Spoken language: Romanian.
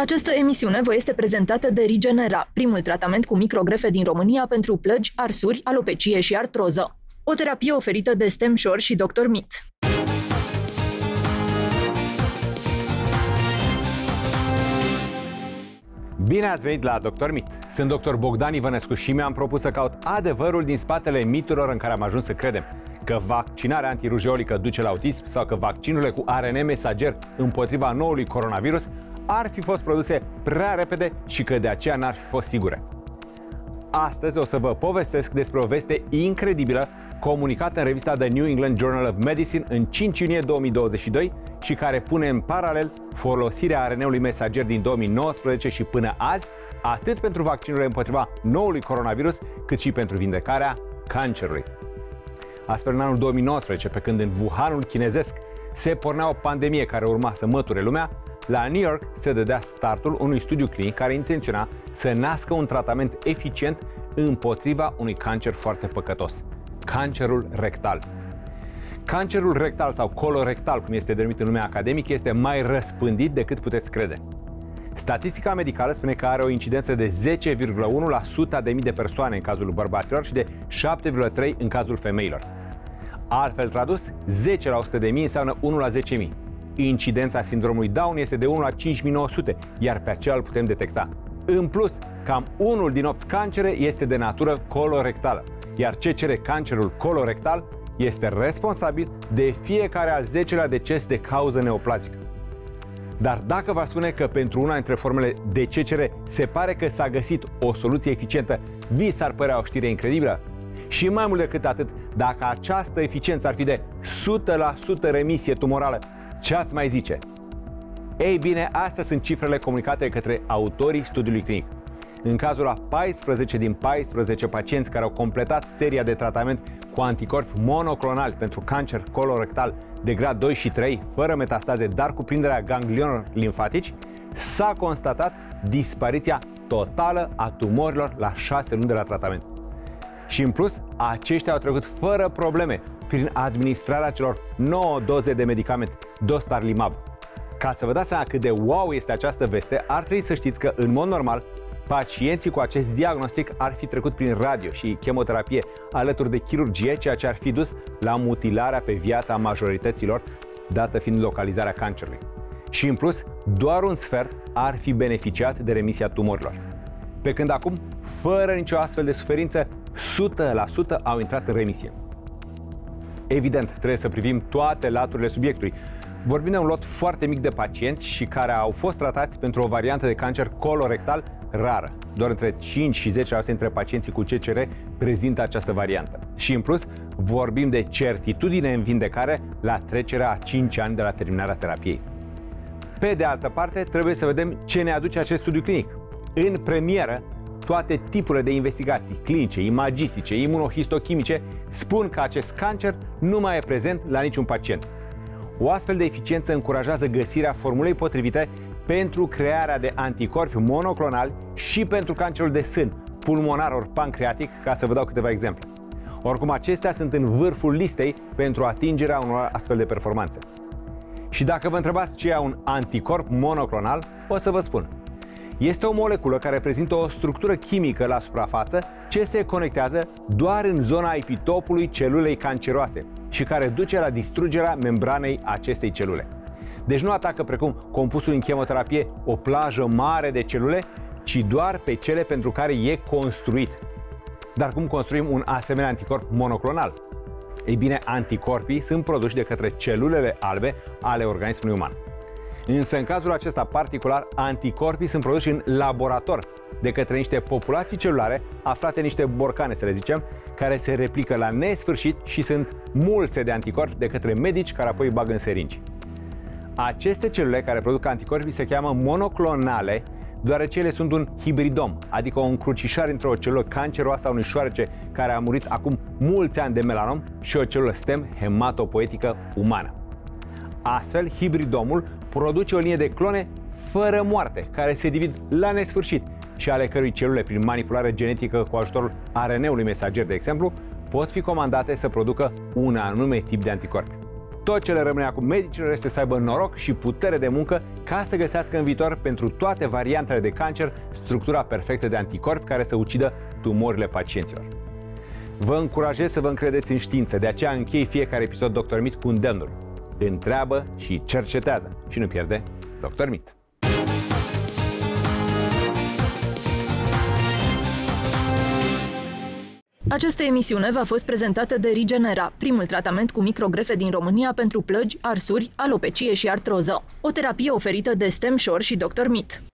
Această emisiune vă este prezentată de Rigenera, primul tratament cu microgrefe din România pentru plăgi, arsuri, alopecie și artroză. O terapie oferită de StemSure și Dr. Mit. Bine ați venit la Dr. Mit. Sunt dr. Bogdan Ivănescu și mi-am propus să caut adevărul din spatele miturilor în care am ajuns să credem că vaccinarea antirujeolică duce la autism sau că vaccinurile cu ARN mesager împotriva noului coronavirus ar fi fost produse prea repede și că de aceea n-ar fi fost sigure. Astăzi o să vă povestesc despre o veste incredibilă comunicată în revista The New England Journal of Medicine în 5 iunie 2022 și care pune în paralel folosirea ARN-ului mesager din 2019 și până azi, atât pentru vaccinurile împotriva noului coronavirus, cât și pentru vindecarea cancerului. Astfel, în anul 2019, pe când în Wuhanul chinezesc se pornea o pandemie care urma să măture lumea, la New York se dădea startul unui studiu clinic care intenționa să nască un tratament eficient împotriva unui cancer foarte păcătos, cancerul rectal. Cancerul rectal sau colorectal, cum este denumit în lumea academică, este mai răspândit decât puteți crede. Statistica medicală spune că are o incidență de 10,1% de mii de persoane în cazul bărbaților și de 7,3% în cazul femeilor. Altfel tradus, 10 la 100 de mii înseamnă 1 la 10 mii. Incidența sindromului Down este de 1 la 5900, iar pe acela îl putem detecta. În plus, cam unul din 8 cancere este de natură colorectală, iar ce cere cancerul colorectal este responsabil de fiecare al 10-lea deces de cauză neoplazică. Dar dacă vă spune că pentru una dintre formele de CCR se pare că s-a găsit o soluție eficientă, vi s-ar părea o știre incredibilă? Și mai mult decât atât, dacă această eficiență ar fi de 100% remisie tumorală, ce ați mai zice? Ei bine, astea sunt cifrele comunicate către autorii studiului clinic. În cazul a 14 din 14 pacienți care au completat seria de tratament cu anticorpi monoclonali pentru cancer colorectal de grad 2 și 3, fără metastaze, dar cu prinderea ganglionelor limfatici, s-a constatat dispariția totală a tumorilor la 6 luni de la tratament. Și în plus, aceștia au trecut fără probleme prin administrarea celor 9 doze de medicament Dostarlimab. Ca să vă dați seama cât de wow este această veste, ar trebui să știți că, în mod normal, pacienții cu acest diagnostic ar fi trecut prin radio și chemoterapie alături de chirurgie, ceea ce ar fi dus la mutilarea pe viața majorităților, dată fiind localizarea cancerului. Și în plus, doar un sfert ar fi beneficiat de remisia tumorilor. Pe când acum, fără nicio astfel de suferință, 100% au intrat în remisie. Evident, trebuie să privim toate laturile subiectului. Vorbim de un lot foarte mic de pacienți și care au fost tratați pentru o variantă de cancer colorectal rară. Doar între 5 și 10% dintre pacienții cu CCR prezintă această variantă. Și în plus, vorbim de certitudine în vindecare la trecerea a 5 ani de la terminarea terapiei. Pe de altă parte, trebuie să vedem ce ne aduce acest studiu clinic. În premieră, toate tipurile de investigații clinice, imagistice, imunohistochimice spun că acest cancer nu mai e prezent la niciun pacient. O astfel de eficiență încurajează găsirea formulei potrivite pentru crearea de anticorpi monoclonali și pentru cancerul de sân, pulmonar ori pancreatic, ca să vă dau câteva exemple. Oricum, acestea sunt în vârful listei pentru atingerea unor astfel de performanțe. Și dacă vă întrebați ce e un anticorp monoclonal, o să vă spun. Este o moleculă care prezintă o structură chimică la suprafață ce se conectează doar în zona epitopului celulei canceroase și care duce la distrugerea membranei acestei celule. Deci nu atacă precum compusul în chemoterapie o plajă mare de celule, ci doar pe cele pentru care e construit. Dar cum construim un asemenea anticorp monoclonal? Ei bine, anticorpii sunt produși de către celulele albe ale organismului uman. Însă, în cazul acesta particular, anticorpii sunt produși în laborator de către niște populații celulare aflate în niște borcane, să le zicem, care se replică la nesfârșit și sunt mulți de anticorpi de către medici care apoi îi bagă în seringi. Aceste celule care produc anticorpi se cheamă monoclonale, deoarece ele sunt un hibridom, adică o încrucișare între o celulă canceroasă a unui șoarece care a murit acum mulți ani de melanom și o celulă stem hematopoetică umană. Astfel, hibridomul produce o linie de clone fără moarte, care se divid la nesfârșit și ale cărui celule, prin manipulare genetică cu ajutorul ARN-ului mesager, de exemplu, pot fi comandate să producă un anume tip de anticorpi. Tot ce le rămâne acum medicilor este să aibă noroc și putere de muncă ca să găsească în viitor pentru toate variantele de cancer structura perfectă de anticorpi care să ucidă tumorile pacienților. Vă încurajez să vă încredeți în știință, de aceea închei fiecare episod Dr. Mit cu îndemnul. Întreabă și cercetează și nu pierde Dr. Mit. Această emisiune v-a fost prezentată de Rigenera, primul tratament cu microgrefe din România pentru plăgi, arsuri, alopecie și artroză. O terapie oferită de StemSure și Dr. Mit.